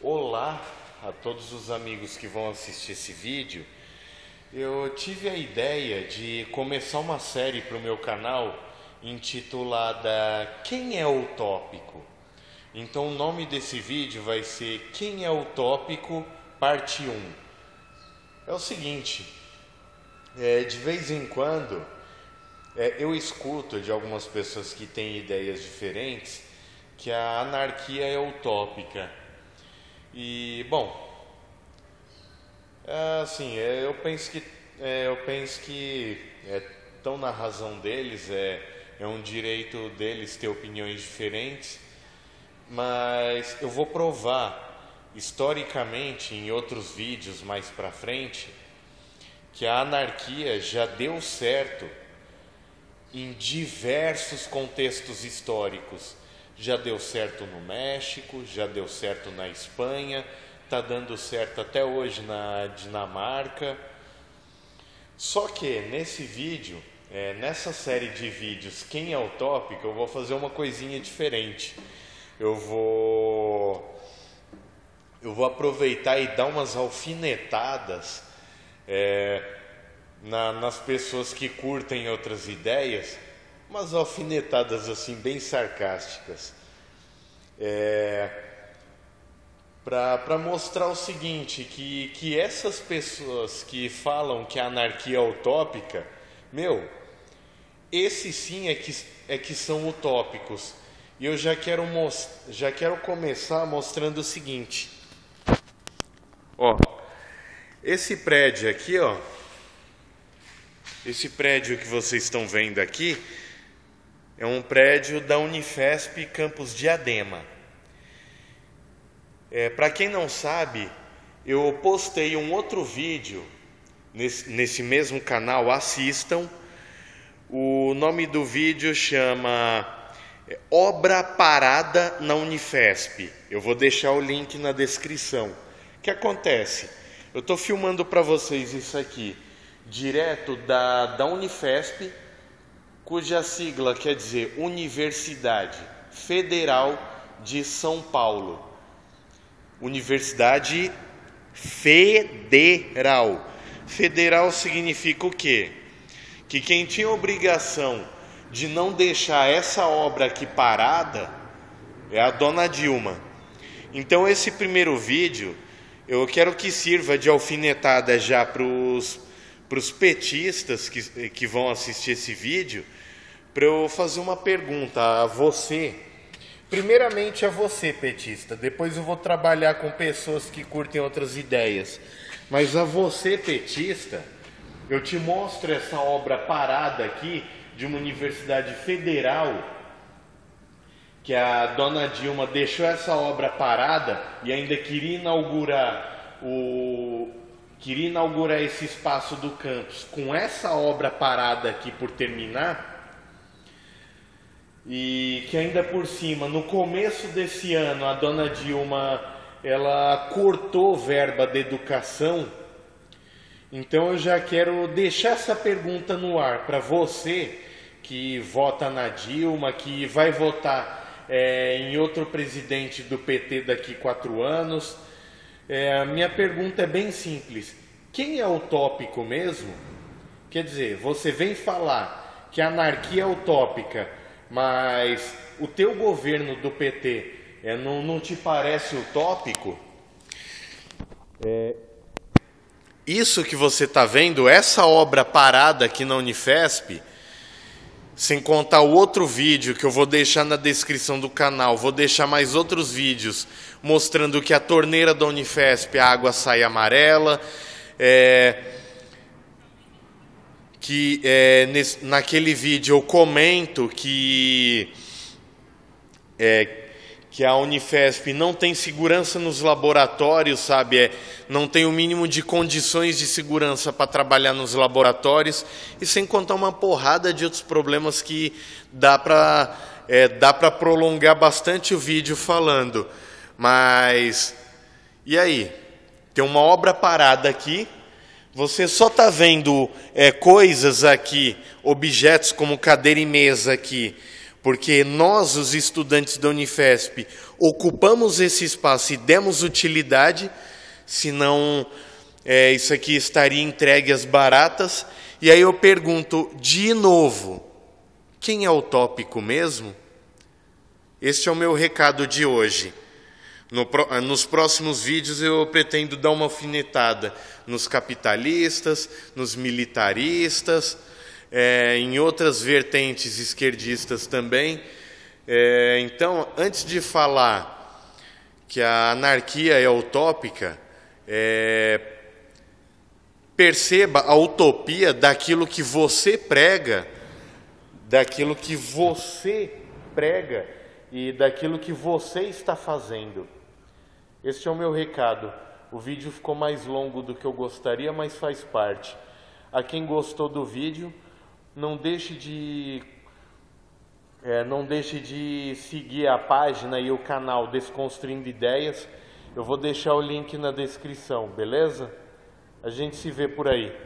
Olá a todos os amigos que vão assistir esse vídeo. Eu tive a ideia de começar uma série para o meu canal intitulada Quem é o Tópico? Então o nome desse vídeo vai ser Quem é o Tópico, parte 1. É o seguinte, é, de vez em quando é, eu escuto de algumas pessoas que têm ideias diferentes que a anarquia é utópica. E, bom, é, assim, é, eu penso que, é, eu penso que estão na razão deles, é, é um direito deles ter opiniões diferentes, mas eu vou provar historicamente em outros vídeos mais para frente que a anarquia já deu certo em diversos contextos históricos. Já deu certo no México, já deu certo na Espanha, está dando certo até hoje na Dinamarca. Só que nesse vídeo, é, nessa série de vídeos Quem é o Tópico, eu vou fazer uma coisinha diferente. Eu vou eu vou aproveitar e dar umas alfinetadas é, na, nas pessoas que curtem outras ideias, umas alfinetadas assim bem sarcásticas, é, para mostrar o seguinte, que, que essas pessoas que falam que a anarquia é utópica, meu, esses sim é que, é que são utópicos. E eu já quero, já quero começar mostrando o seguinte. Ó, esse prédio aqui, ó, esse prédio que vocês estão vendo aqui é um prédio da Unifesp Campus Diadema. É, Para quem não sabe, eu postei um outro vídeo nesse, nesse mesmo canal, assistam. O nome do vídeo chama é, Obra Parada na Unifesp. Eu vou deixar o link na descrição. O que acontece? Eu estou filmando para vocês isso aqui, direto da, da Unifesp, cuja sigla quer dizer Universidade Federal de São Paulo. Universidade Federal. Federal significa o quê? Que quem tinha obrigação de não deixar essa obra aqui parada é a dona Dilma. Então, esse primeiro vídeo eu quero que sirva de alfinetada já para os petistas que, que vão assistir esse vídeo, para eu fazer uma pergunta a você. Primeiramente a você, petista, depois eu vou trabalhar com pessoas que curtem outras ideias. Mas a você, petista, eu te mostro essa obra parada aqui de uma universidade federal que a dona Dilma deixou essa obra parada e ainda queria inaugurar o queria inaugurar esse espaço do campus com essa obra parada aqui por terminar e que ainda por cima no começo desse ano a dona Dilma ela cortou verba de educação então eu já quero deixar essa pergunta no ar para você que vota na Dilma, que vai votar é, em outro presidente do PT daqui quatro anos. É, a minha pergunta é bem simples: quem é utópico mesmo? Quer dizer, você vem falar que a anarquia é utópica, mas o teu governo do PT é, não, não te parece utópico? É, isso que você está vendo, essa obra parada aqui na Unifesp, sem contar o outro vídeo que eu vou deixar na descrição do canal, vou deixar mais outros vídeos mostrando que a torneira da Unifesp a água sai amarela, é, que é, nesse, naquele vídeo eu comento que é, que a Unifesp não tem segurança nos laboratórios, sabe? É, não tem o mínimo de condições de segurança para trabalhar nos laboratórios, e sem contar uma porrada de outros problemas que dá para é, dá para prolongar bastante o vídeo falando. Mas e aí? Tem uma obra parada aqui. Você só está vendo é, coisas aqui, objetos como cadeira e mesa aqui, porque nós, os estudantes da Unifesp, ocupamos esse espaço e demos utilidade, senão é, isso aqui estaria entregue às baratas. E aí eu pergunto de novo: quem é o tópico mesmo? Este é o meu recado de hoje. No, nos próximos vídeos eu pretendo dar uma alfinetada nos capitalistas, nos militaristas é, em outras vertentes esquerdistas também. É, então, antes de falar que a anarquia é utópica, é, perceba a utopia daquilo que você prega, daquilo que você prega e daquilo que você está fazendo. Este é o meu recado. O vídeo ficou mais longo do que eu gostaria, mas faz parte. A quem gostou do vídeo, não deixe de é, não deixe de seguir a página e o canal Desconstruindo Ideias. Eu vou deixar o link na descrição, beleza? A gente se vê por aí.